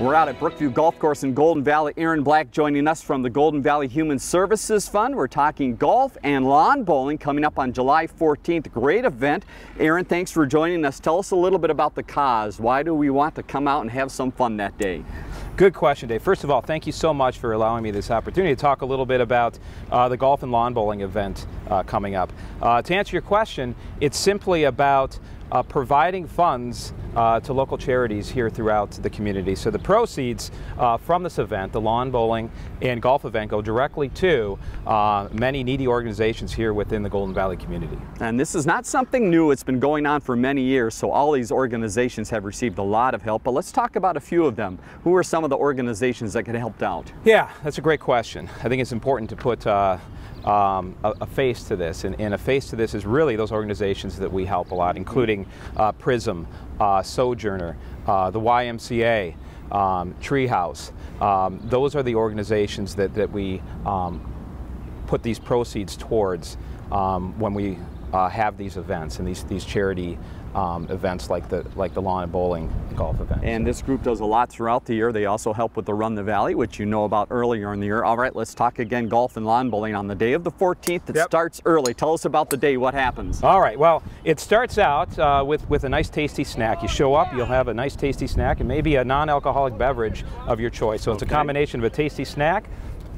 We're out at Brookview Golf Course in Golden Valley. Aaron Black joining us from the Golden Valley Human Services Fund. We're talking golf and lawn bowling coming up on July 14th. Great event. Aaron, thanks for joining us. Tell us a little bit about the cause. Why do we want to come out and have some fun that day? Good question, Dave. First of all, thank you so much for allowing me this opportunity to talk a little bit about uh, the golf and lawn bowling event uh, coming up. Uh, to answer your question, it's simply about uh, providing funds uh, to local charities here throughout the community. So the proceeds uh, from this event, the lawn bowling and golf event, go directly to uh, many needy organizations here within the Golden Valley community. And this is not something new. It's been going on for many years, so all these organizations have received a lot of help. But let's talk about a few of them. Who are some of the organizations that get helped out? Yeah, that's a great question. I think it's important to put uh, um, a, a, face to this. And, and, a face to this is really those organizations that we help a lot, including uh, PRISM, uh, Sojourner, uh, the YMCA, um, Treehouse. Um, those are the organizations that, that we um, put these proceeds towards um, when we uh, have these events and these, these charity um, events like the like the lawn and bowling golf event. And this group does a lot throughout the year. They also help with the Run the Valley, which you know about earlier in the year. All right, let's talk again golf and lawn bowling on the day of the 14th. It yep. starts early. Tell us about the day. What happens? All right. Well, it starts out uh, with with a nice tasty snack. You show up, you'll have a nice tasty snack and maybe a non-alcoholic beverage of your choice. So it's a combination of a tasty snack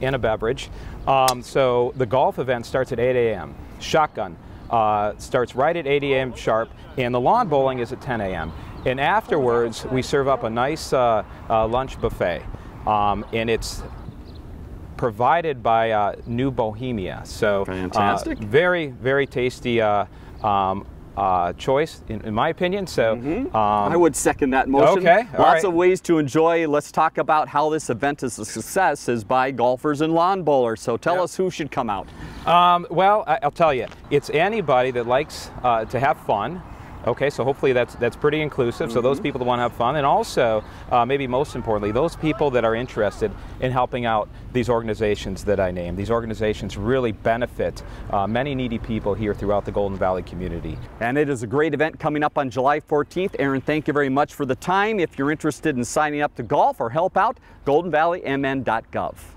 and a beverage. Um, so the golf event starts at 8 a.m. Shotgun uh, starts right at 8 a.m. sharp, and the lawn bowling is at 10 a.m. And afterwards, we serve up a nice uh, uh, lunch buffet, um, and it's provided by uh, New Bohemia. So uh, fantastic, very very tasty. Uh, um, uh, choice, in, in, my opinion. So mm -hmm. um, I would second that motion. Okay, lots right. of ways to enjoy. Let's talk about how this event is a success is by golfers and lawn bowlers. So tell yep. us who should come out. Um, well, I, will tell you, it's anybody that likes uh, to have fun. Okay, so hopefully that's that's pretty inclusive. Mm -hmm. So those mm-hmm. people that want to have fun, and also uh, maybe most importantly, those people that are interested in helping out these organizations that I named. These organizations really benefit uh, many needy people here throughout the Golden Valley community. And it is a great event coming up on July 14th. Aaron, thank you very much for the time. If you're interested in signing up to golf or help out, goldenvalleymn.gov.